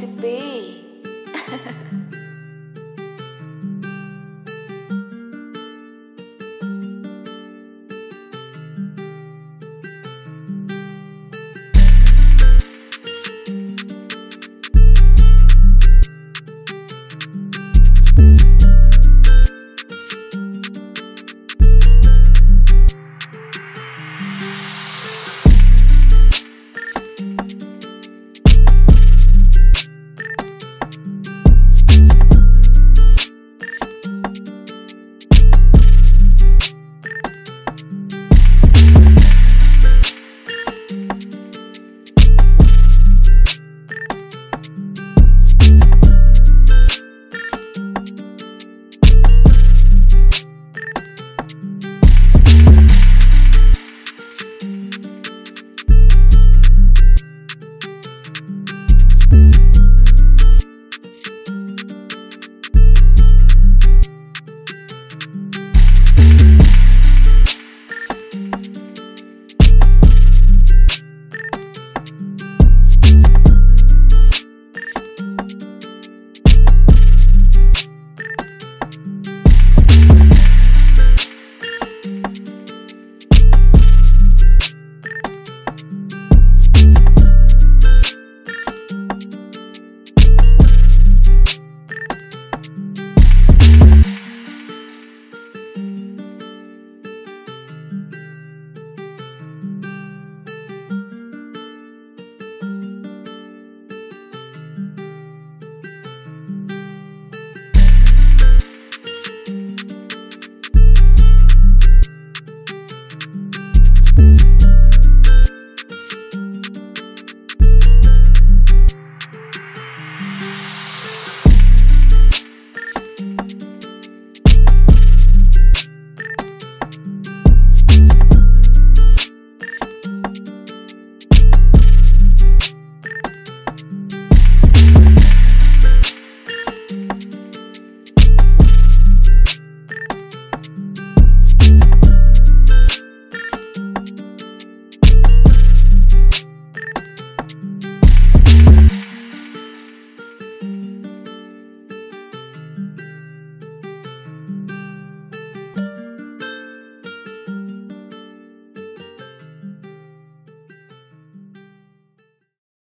KCB